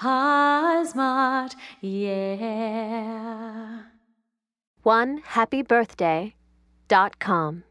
hazmat yeah. One happy birthday dot com.